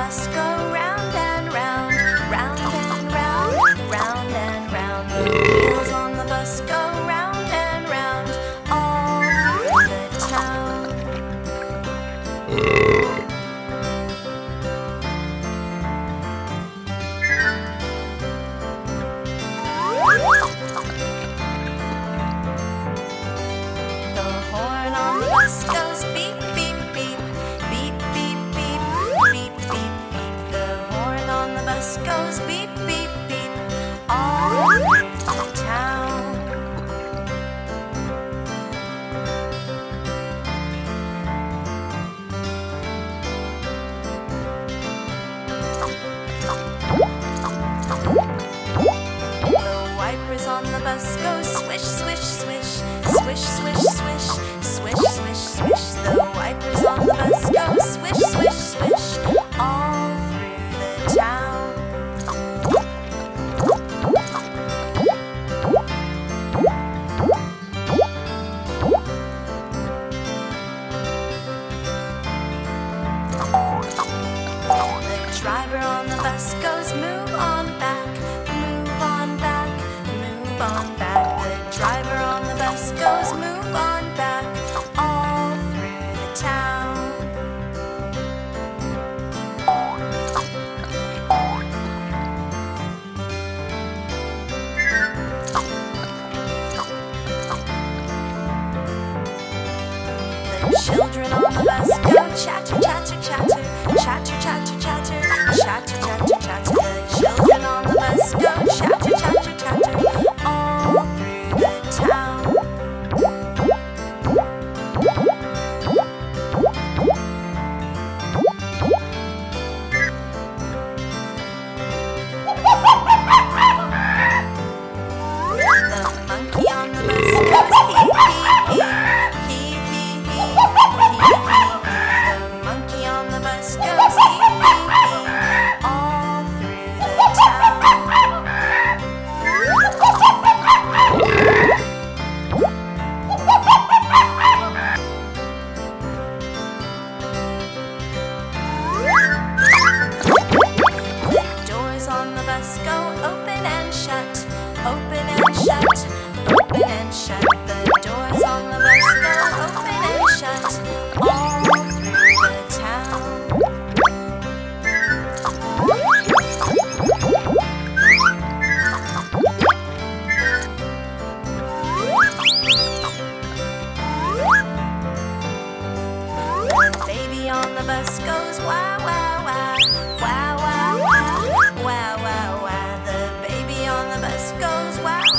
must go. On the bus go swish, swish, swish, swish, swish, swish, swish, swish, swish. The wipers on the bus go swish, swish, swish, all through the town. The driver on the bus goes move on just move on back all through the town. The children all go cha cha cha cha. shut. The doors on the bus go open and shut all through the town. The baby on the bus goes wow, wow, wow, wow, wow, wow, wow, wow, wow. The baby on the bus goes wow.